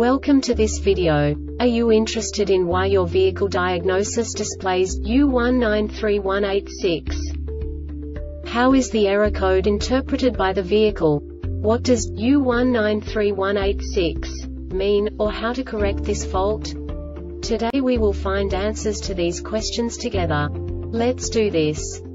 Welcome to this video. Are you interested in why your vehicle diagnosis displays U193186? How is the error code interpreted by the vehicle? What does U193186 mean, or how to correct this fault? Today we will find answers to these questions together. Let's do this.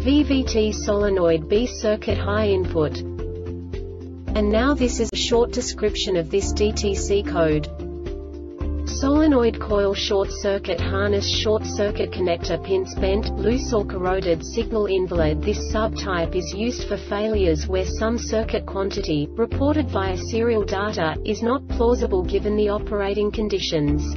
VVT solenoid B circuit high input. And now this is a short description of this DTC code. Solenoid coil short circuit harness short circuit connector pins bent, loose or corroded signal invalid This subtype is used for failures where some circuit quantity, reported via serial data, is not plausible given the operating conditions.